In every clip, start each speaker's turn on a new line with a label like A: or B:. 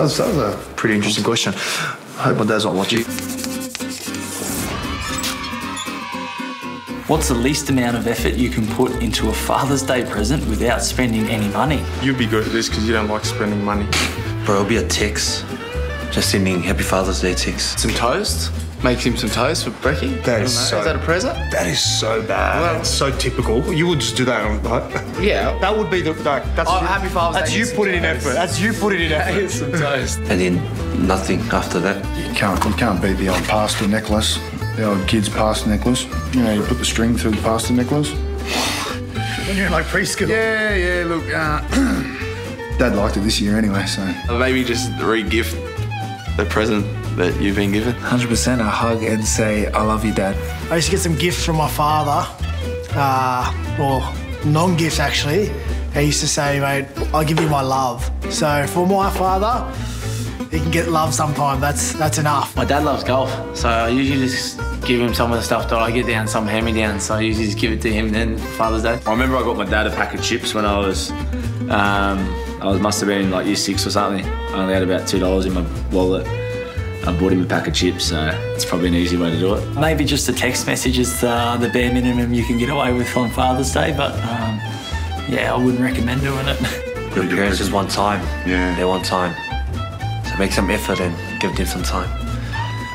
A: That was, that was a pretty interesting question. I hope my dad's not watching.
B: What's the least amount of effort you can put into a Father's Day present without spending any money?
C: You'd be good at this because you don't like spending money.
D: Bro, it'll be a text. Just sending Happy Father's Day text.
E: Some toast? Make him some toast for Becky?
A: That is so-
E: Is that a present?
A: That is so bad.
E: Well-
A: that's so typical. You would just do that, right?
E: Yeah.
A: That would be the like. That's
E: Oh,
A: you,
E: happy Father's
A: That's
E: Day.
A: you put it in effort. That's you put it in effort.
E: Here's some toast.
D: And then nothing after that.
F: You can't, you can't beat the old pasta necklace, the old kid's pasta necklace. You know, you put the string through the pasta necklace.
A: When you're in like preschool.
F: Yeah, yeah, look, uh, Dad liked it this year anyway, so.
E: Maybe just re-gift the present that you've been given.
G: 100% a hug and say, I love you, Dad.
H: I used to get some gifts from my father, uh, or non-gifts actually. He used to say, mate, I'll give you my love. So for my father, he can get love sometime. That's that's enough.
I: My dad loves golf, so I usually just give him some of the stuff that I get down, some hand me down. So I usually just give it to him then Father's Day.
J: I remember I got my dad a pack of chips when I was, um, I was must have been like year six or something. I only had about two dollars in my wallet. I bought him a pack of chips, so it's probably an easy way to do it.
B: Maybe just a text message is uh, the bare minimum you can get away with on Father's Day, but um, yeah, I wouldn't recommend doing it.
D: Your parents just one time.
F: Yeah.
D: They're one time. So make some effort and give them some time.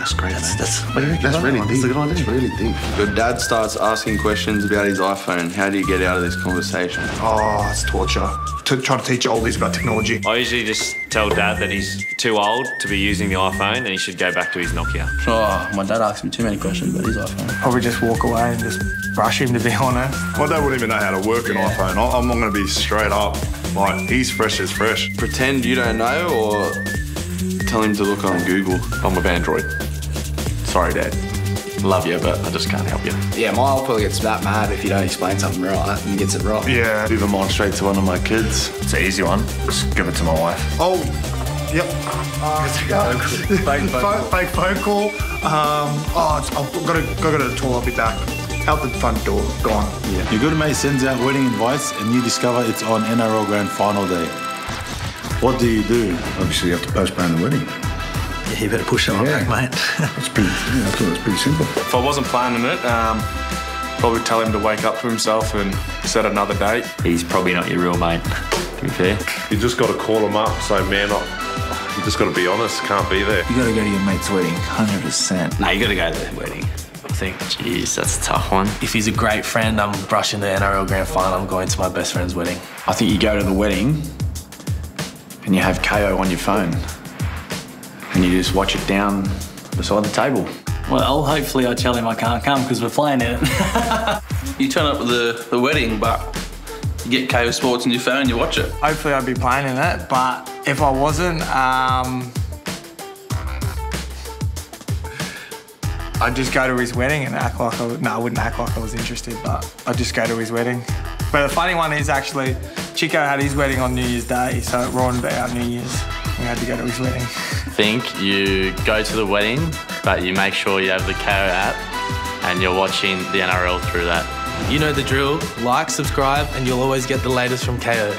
A: That's great.
D: That's,
A: man.
D: that's,
A: What do you?
C: That's really
A: That's
C: deep.
A: a good one. That's really deep.
E: Your dad starts asking questions about his iPhone. How do you get out of this conversation?
A: Oh, it's torture. To try to teach oldies about technology.
J: I usually just tell dad that he's too old to be using the iPhone and he should go back to his Nokia.
I: Oh, my dad asks me too many questions about his iPhone.
H: Probably just walk away and just brush him, to be honest.
C: My dad wouldn't even know how to work an iPhone. I- I'm not going to be straight up. Like, he's fresh as fresh.
E: Pretend you don't know or tell him to look on Google.
K: I'm with Android. Sorry, Dad. Love you, but I just can't help you.
G: Yeah, mine probably gets that mad if you don't explain something right and gets it wrong.
C: Yeah.
K: Give mine straight to one of my kids. It's an easy one. Just give it to my wife.
A: Oh, yep. Uh, fake, phone, call. fake phone call. Um, oh, it's, I've got to go to the toilet. I'll be back. Out the front door. Gone. Yeah.
L: Your good mate sends out wedding invites and you discover it's on NRL Grand Final day. What do you do?
F: Obviously, you have to postpone the wedding.
B: Yeah, you better push that one
F: Yeah.
B: back, mate.
F: it's pretty, yeah, I thought it was pretty simple.
C: If I wasn't planning it, um, probably tell him to wake up to himself and set another date.
J: He's probably not your real mate, to be fair.
C: You just got to call him up, say, man, I, you just got to be honest, can't be there.
G: You gotta go to your mate's wedding, 100%.
J: No, you got to go to the wedding. I think, jeez, that's a tough one.
I: If he's a great friend, I'm brushing the NRL Grand Final. I'm going to my best friend's wedding.
G: I think you go to the wedding and you have Kayo on your phone and you just watch it down beside the table.
B: Well, hopefully I tell him I can't come because we're playing it.
E: You turn up at the, the wedding, but you get Kayo Sports on your phone, you watch it.
H: Hopefully I'd be playing in it, but if I wasn't, um, I'd just go to his wedding and act like I was, no, I wouldn't act like I was interested, but I'd just go to his wedding. But the funny one is actually, Chico had his wedding on New Year's Day, so it ruined our New Year's. We had to go to his wedding.
J: think you go to the wedding, but you make sure you have the Kayo app and you're watching the NRL through that.
I: You know the drill. Like, subscribe, and you'll always get the latest from Kayo.